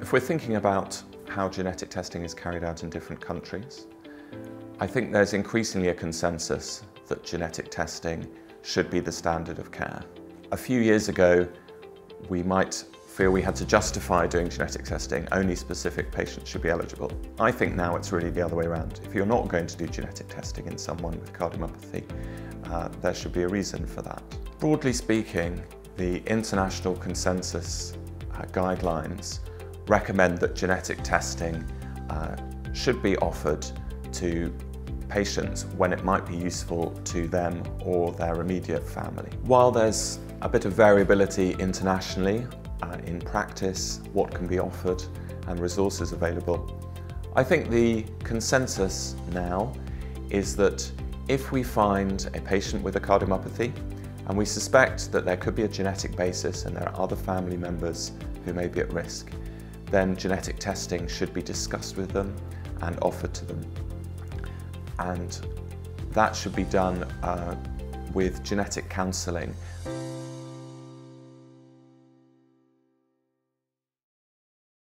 If we're thinking about how genetic testing is carried out in different countries, I think there's increasingly a consensus that genetic testing should be the standard of care. A few years ago, we might feel we had to justify doing genetic testing, only specific patients should be eligible. I think now it's really the other way around. If you're not going to do genetic testing in someone with cardiomyopathy, uh, there should be a reason for that. Broadly speaking, the international consensus uh, guidelines recommend that genetic testing uh, should be offered to patients when it might be useful to them or their immediate family. While there's a bit of variability internationally uh, in practice, what can be offered and resources available, I think the consensus now is that if we find a patient with a cardiomyopathy and we suspect that there could be a genetic basis and there are other family members who may be at risk, then genetic testing should be discussed with them and offered to them. And that should be done uh, with genetic counselling.